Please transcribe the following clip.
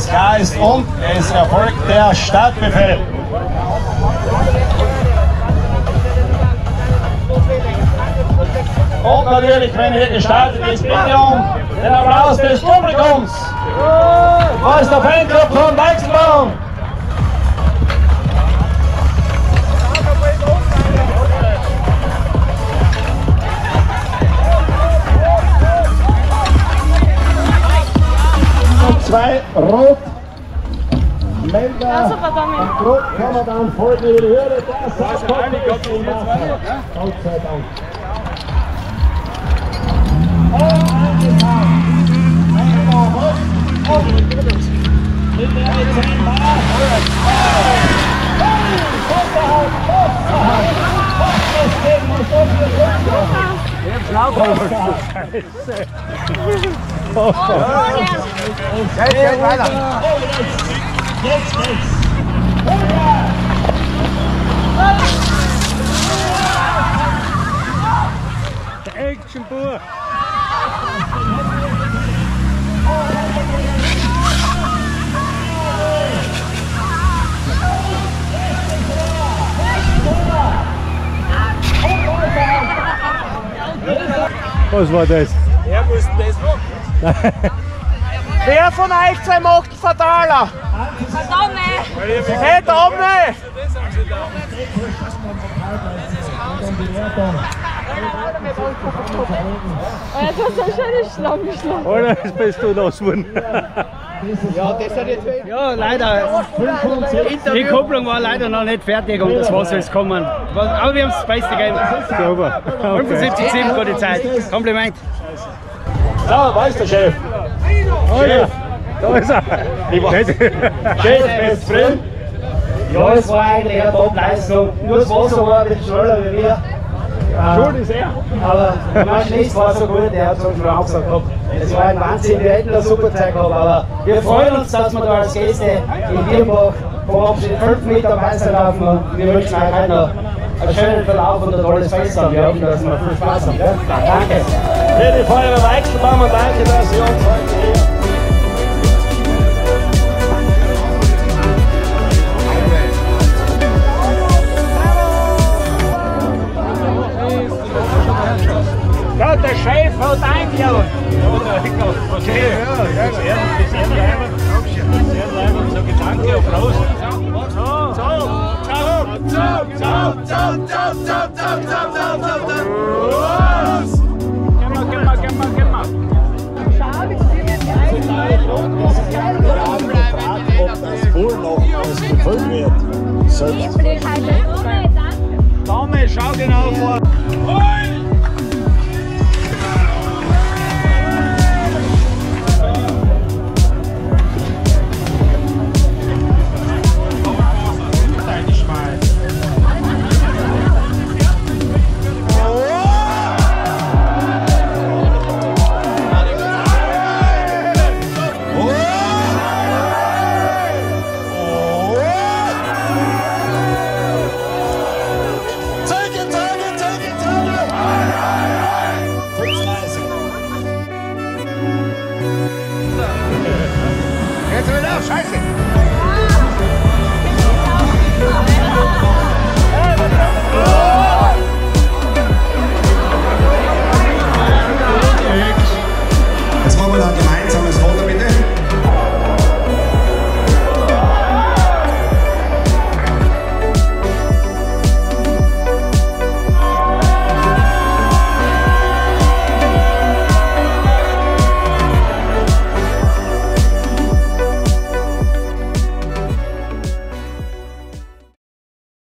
klar ist und es erfolgt der Startbefehl. Und natürlich, wenn hier gestartet ist, bitte um den Applaus des Publikums. Ist der Fanclub Rot. Melder und Rot kann man dann folgen über die Hürde. Das ist Gott sei Dank. Mit der Nou, kom Oh, ja. Kijk, kijk, oh, oh, oh, De oh, oh, Was war das? Er muss das machen. Wer von euch zwei macht einen Verteiler? Tommy! Hey, Tommy! Oh, jetzt hast du einen schönen Bist du? Ja, leider. Die Kupplung war leider noch nicht fertig und das Wasser ist gekommen. Aber wir haben das Beste gegeben. Sauber. Okay. 75,7 gute Zeit. Kompliment. So, wo ist der Chef? Chef, Da ist er. Chef ist drin. Ja, es war eigentlich eine Top-Leistung. Nur das Wasser war ein bisschen schneller wie wir. Schuld ist er. Aber der Maschinist war so gut, der hat so schon auch gesagt. Es war ein Wahnsinn, wir hätten eine super Zeit gehabt. Aber wir freuen uns, dass wir da als Gäste in Birnbach vom Abschnitt 5 Meter weiterlaufen und wir wünschen euch heute noch einen schönen Verlauf und ein tolles Fest haben. Wir hoffen, dass wir viel Spaß haben. Ja? Danke. Für die Feuerwehr Weichselbaum und danke, dass Sie uns heute Ja, der Chef hat eingeladen. Gehen wir, gehen wir, gehen wir, gehen wir. ob das Pool noch als gefüllt wird. Selbst Tommy, schau genau vor.